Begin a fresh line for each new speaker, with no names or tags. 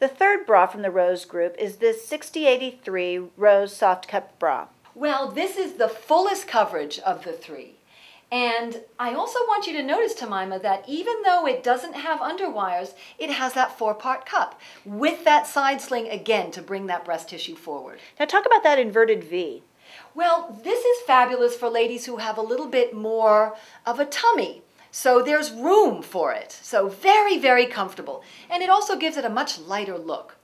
The third bra from the Rose group is this 6083 Rose Soft Cup Bra.
Well, this is the fullest coverage of the three. And I also want you to notice, Tamima, that even though it doesn't have underwires, it has that four-part cup with that side sling again to bring that breast tissue forward.
Now talk about that inverted V.
Well, this is fabulous for ladies who have a little bit more of a tummy. So there's room for it. So very, very comfortable. And it also gives it a much lighter look.